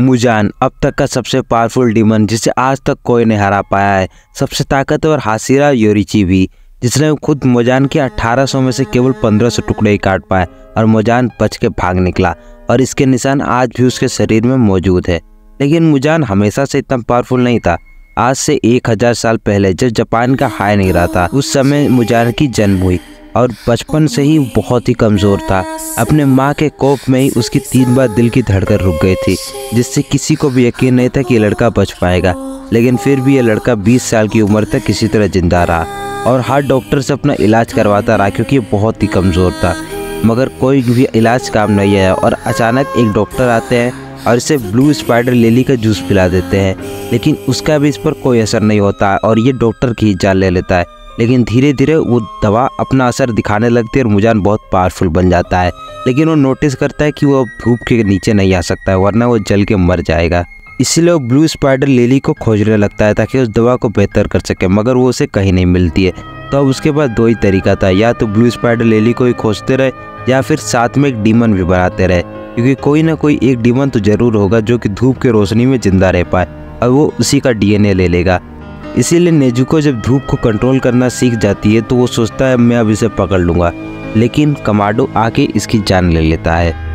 Muzan, अब तक का सबसे पावरफुल डीमन जिसे आज तक कोई नहीं हरा पाया है, सबसे ताकतवर हासिरा योरिची भी, जिसने खुद मोजान के 1800 में से केवल 1500 टुकड़े ही काट पाए और मोजान बच के भाग निकला और इसके निशान आज भी उसके शरीर में मौजूद है। लेकिन मुजान हमेशा से इतना पावरफुल नहीं था। आज से एक हज़ार साल पहले जब जापान का हाई नहीं रहा था, उस समय मुजान की जन्म हुई। और बचपन से ही बहुत ही कमज़ोर था। अपने माँ के कोप में ही उसकी तीन बार दिल की धड़कन रुक गई थी, जिससे किसी को भी यकीन नहीं था कि ये लड़का बच पाएगा। लेकिन फिर भी ये लड़का 20 साल की उम्र तक किसी तरह ज़िंदा रहा और हर डॉक्टर से अपना इलाज करवाता रहा क्योंकि बहुत ही कमज़ोर था। मगर कोई भी इलाज काम नहीं आया और अचानक एक डॉक्टर आते हैं और इसे ब्लू स्पाइडर लिली का जूस पिला देते हैं, लेकिन उसका भी इस पर कोई असर नहीं होता और ये डॉक्टर की जान ले लेता है। लेकिन धीरे धीरे वो दवा अपना असर दिखाने लगती है और मुजान बहुत पावरफुल बन जाता है। लेकिन वो नोटिस करता है कि वो धूप के नीचे नहीं आ सकता है, वरना वो जल के मर जाएगा। इसीलिए वो ब्लू स्पाइडर लिली को खोजने लगता है ताकि उस दवा को बेहतर कर सके, मगर वो उसे कहीं नहीं मिलती है। तो अब उसके पास दो ही तरीका था, या तो ब्लू स्पाइडर लिली को ही खोजते रहे, या फिर साथ में एक डीमन भी बनाते रहे, क्योंकि कोई ना कोई एक डीमन तो ज़रूर होगा जो कि धूप की रोशनी में ज़िंदा रह पाए, और वो उसी का डीएनए ले लेगा। इसीलिए नेजुको जब धूप को कंट्रोल करना सीख जाती है तो वो सोचता है, मैं अब इसे पकड़ लूँगा। लेकिन कमाडो आके इसकी जान ले लेता है।